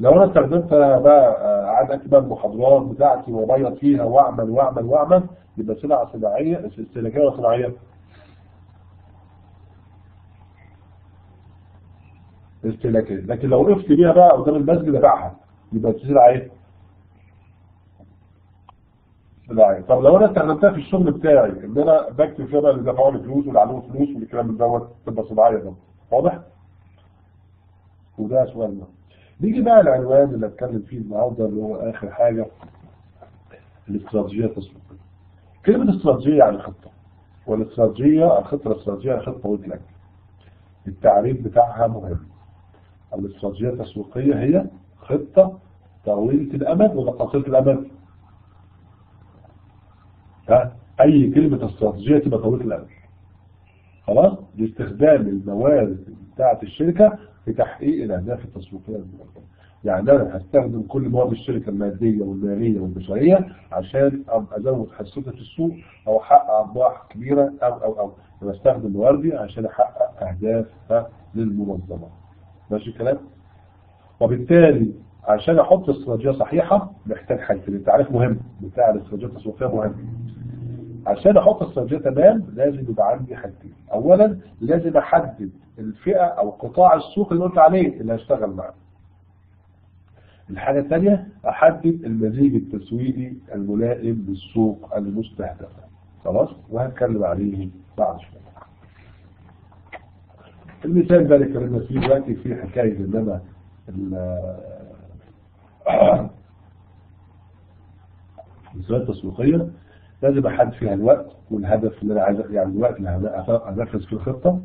Speaker 1: لو أنا استخدمتها بقى قعدت اكتب المحاضرات بتاعتي وأبيض فيها وأعمل وأعمل وأعمل يبقى سلعة صناعية استهلاكية ولا صناعية؟ استهلاكية لكن لو وقفت بيها بقى قدام المسجد ابيعها يبقى سلعة إيه؟ صناعية طب لو أنا استخدمتها في الشغل بتاعي إن أنا بكتب فيها بقى اللي دفعوا لي فلوس واللي عليهم فلوس والكلام دوت تبقى صناعية ده واضح؟ وده سؤالنا نيجي بقى العنوان اللي أتكلم فيه النهارده اللي هو آخر حاجة الاستراتيجية التسويقية. كلمة استراتيجية يعني الخطة الاستراتيجية يعني خطة طويلة الأجل التعريف بتاعها مهم. الاستراتيجية التسويقية هي خطة طويلة الأمد ولا قصيرة الأمد؟ أي كلمة استراتيجية تبقى طويلة الأمد خلاص؟ لاستخدام الموارد بتاعة الشركة في تحقيق الأهداف التسويقية يعني أنا هستخدم كل موارد الشركة المادية والمالية والبشرية عشان أزود حصتي في السوق أو أحقق أرباح كبيرة أو أو أو بستخدم مواردي عشان أحقق أهدافها للمنظمة. ماشي الكلام؟ وبالتالي عشان أحط استراتيجية صحيحة محتاج حاجتين. عارف مهم. بتاع الاستراتيجية التسويقية مهم. عشان أحط استراتيجيه تمام لازم يبقى عندي حاجتين. اولا لازم أحدد الفئة أو قطاع السوق اللي قلت عليه اللي هشتغل معاه. الحاجة الثانية أحدد المزيج التسويقي الملائم للسوق المستهدفه خلاص؟ وهنتكلم عليه بعد شوية. المثال ده اللي اتكلمنا فيه دلوقتي في حكاية ان أنا المسؤوليات التسويقية. لازم احدد فيها الوقت والهدف اللي أنا عايز يعني الوقت اللي هنفذ فيه الخطة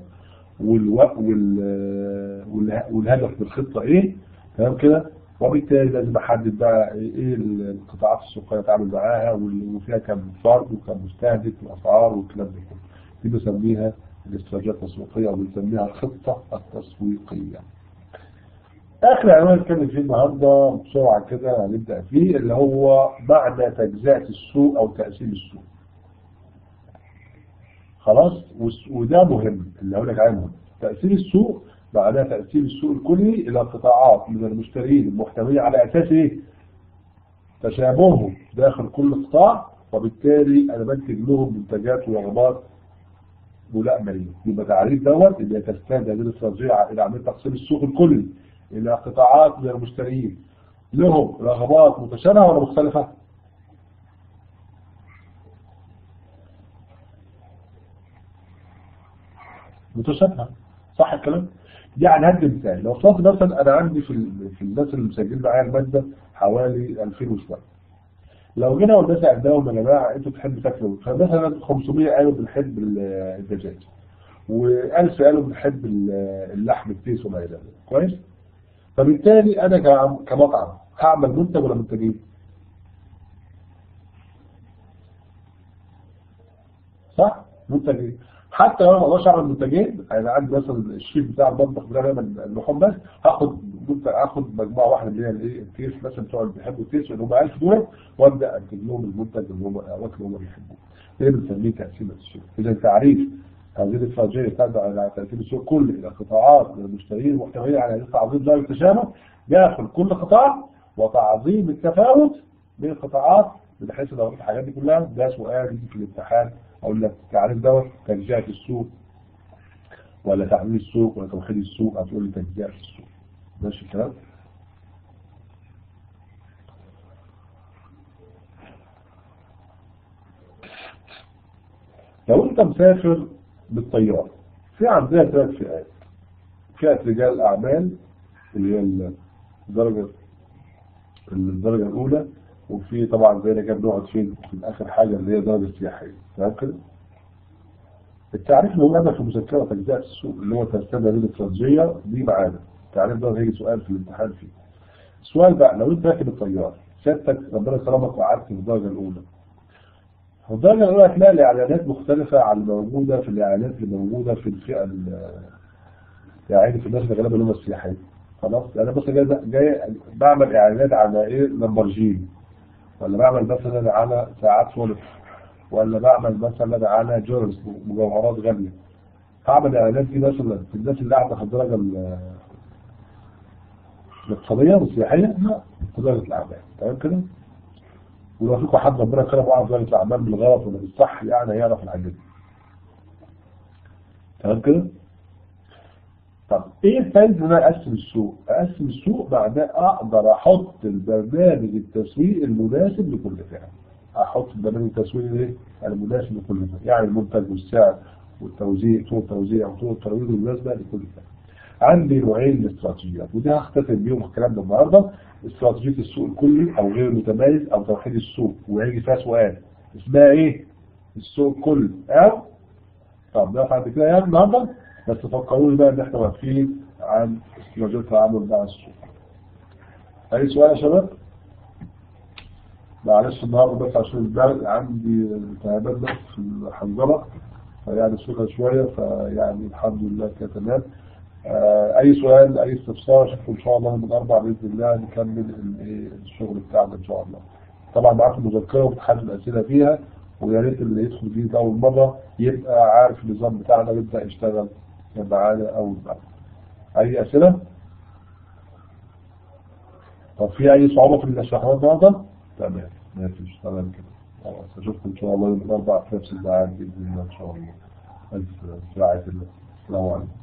Speaker 1: والوقت وال... والهدف بالخطه إيه تمام كده؟ وبالتالي لازم احدد بقى إيه القطاعات السوقية اتعامل معاها وفيها كم فرد وكم مستهدف والاسعار والكلام ده كله. دي بنسميها الاستراتيجيه التسويقية أو بنسميها الخطة التسويقية. آخر عنوان نتكلم فيه النهارده بسرعة كده هنبدأ فيه اللي هو معنى تجزئة السوق أو تقسيم السوق. خلاص وده مهم اللي هقول لك عليه مهم. تقسيم السوق معناه تقسيم السوق الكلي إلى قطاعات من المشترين المحتويه على أساس إيه؟ تشابههم داخل كل قطاع وبالتالي أنا بنتج لهم منتجات ورغبات ملائمة يبقى تعريف دوت اللي تستند هذه الاستراتيجيه إلى عمليه تقسيم السوق الكلي إلى قطاعات من المشترين لهم رغبات متشابهة ولا مختلفة؟ متشابهة صح الكلام؟ يعني هدي مثال لو فرضت مثلا أنا عندي في في الناس اللي مسجلين معايا المادة حوالي 2000 وشوية لو جينا والناس سألناهم يا جماعة أنتوا بتحبوا تاكلوا فمثلا 500 قالوا بنحب الدجاج و1000 قالوا بنحب اللحم التيس وما إلى ذلك كويس؟ فبالتالي أنا كمطعم هعمل منتج ولا منتجين؟ صح؟ منتجين. حتى لو ما أقدرش أعمل منتجين أنا عندي مثلا الشيف بتاع المطبخ بتاع بيعمل اللحوم بس هاخد هاخد مجموعة واحدة اللي هي الإيه؟ التيس مثلا بتوع اللي بيحبوا التيس اللي هم 1000 دول وأبدأ انتج لهم المنتج اللي هم اللي هم بيحبوه. ده بنسميه تقسيم السوق إذا تعريف هذه الاستراتيجية تدعو إلى ترتيب السوق كله إلى قطاعات من المشترين المحتويين على تعظيم درجة التشابه داخل كل قطاع وتعظيم التفاوت بين القطاعات بحيث لو الحاجات دي كلها ده سؤال يجي في الامتحان أقول لك تعريف دوت تجزئة السوق ولا تعميم السوق ولا توحيد السوق هتقول لي تجزئة السوق. ماشي الكلام؟ لو أنت مسافر بالطيارة. في عندنا ثلاث فئات. فئة رجال أعمال اللي هي الدرجة الدرجة الأولى وفي طبعا زي اللي كان بنقعد فين في آخر حاجة اللي هي الدرجة السياحية تمام كده؟ التعريف اللي هو في مذكرة تجزئة السوق اللي هو ترتيبها للاستراتيجية دي معانا. التعريف ده هيجي سؤال في الامتحان فيه. السؤال بقى لو أنت راكب الطيارة سيادتك ربنا يكرمك وقعدت في الدرجة الأولى الدرجة الأولى هتلاقي الإعلانات مختلفة عن الموجودة في الإعلانات اللي موجودة في الفئة يعني في الناس غالبا هم السياحية خلاص؟ أنا بس جاي, جاي بعمل إعلانات على إيه؟ لامبرجيني ولا بعمل مثلا على ساعات رولكس. ولا بعمل مثلا على jewels مجوهرات غالية. هعمل إعلانات دي مثلا في الناس اللي قاعدة في الدرجة الاقتصادية والسياحية؟ لا. في درجة الأعمال تمام كده؟ فيكم حد ربنا كرم وعرف درجة الأعمال بالغلط ولا بالصح يعني هيعرف الحاجات دي تمام كده؟ طب إيه فايدة ان أنا اقسم السوق؟ اقسم السوق معناه أقدر أحط البرنامج التسويق المناسب لكل فئة. أحط البرنامج التسويق إيه؟ المناسب لكل فئة، يعني المنتج والسعر والتوزيع طول التوزيع وطول الترويج المناسبة لكل فئة. عندي نوعين من الاستراتيجيات ودي هختتم بيهم الكلام ده النهارده استراتيجية السوق الكلي أو غير المتميز أو توحيد السوق وهيجي فيها سؤال اسمها إيه؟ السوق الكلي أو طب نقف عند كده يعني النهارده بس فكروني بقى إن إحنا واقفين عن استراتيجية التعامل مع السوق. أي سؤال يا شباب؟ معلش النهارده بس عشان البرد عندي التهابات بس في الحنجرة فيعني الصوت شوية فيعني الحمد لله كده تمام. أي سؤال أي استفسار إن شاء الله من الاربع بإذن الله نكمل الشغل بتاعنا إن شاء الله. طبعا معاكم مذكرة وبتحل الأسئلة فيها ويا ريت اللي يدخل فيه أول مرة يبقى عارف النظام بتاعنا ويبدأ يشتغل معانا أول مرة. أي أسئلة؟ طب في أي صعوبة في اللي النهارده؟ تمام ما فيش. تمام كده. خلاص أشوفكم إن شاء الله يوم الاربع في نفس الميعاد بإذن الله إن شاء الله. ألف رعايه الله السلام عليكم.